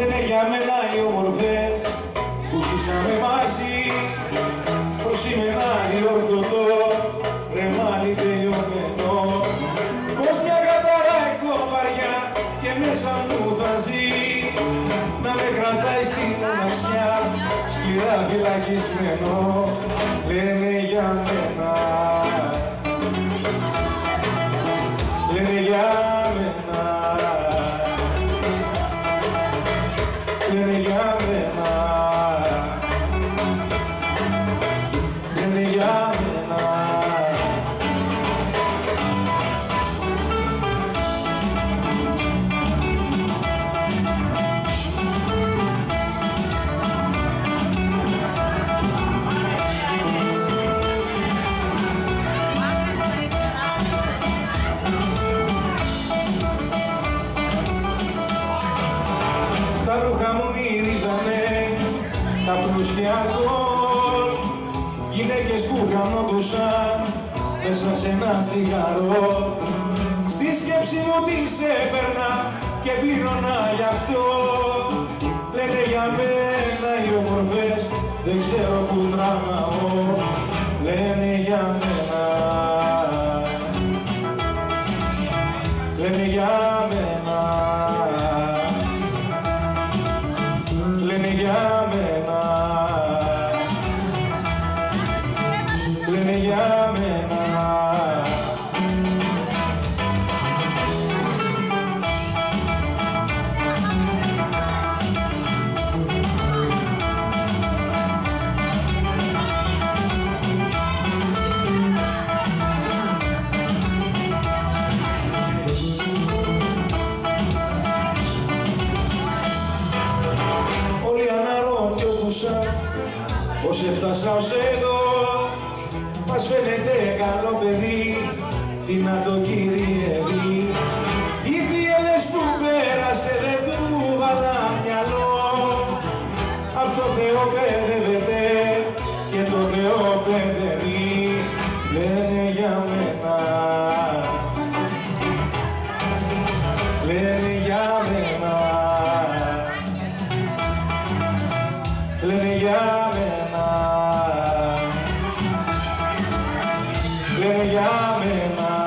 Λένε για μένα οι όμορφες που ζήσαμε μαζί. Πως είμαι ένα διορθωτό ρεμάλι τελειωμένο. Πως μια κατάρα έχω βαριά και μέσα μου θα ζει. Να με κρατάει στην μοναξιά σκληρά φυλακισμένο λένε για μένα. Λένε για μένα τα πλούς και αλκοόλ Γυναίκες που χαμόντουσαν μέσα σε ένα τσιγαρό Στη σκέψη μου τις έπαιρνα και πλήρωνα γι' αυτό. Λένε για μένα οι όμορφες δεν ξέρω που τραβάω. Λένε για μένα. Λένε για μένα. Λένε για μένα λένε για μένα. Όλοι αναρωτιόντουσαν πως έφτασα ως εδώ Μας φαίνεται καλό παιδί, τι να το κυριεύει. Οι θύελες που πέρασε δεν του βάλα μυαλό. Απ' το Θεό παιδεύεται και το Θεό παιδεύει Λένε για μένα. Λένε για μένα. Λένε για για